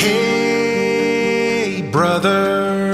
Hey, brother.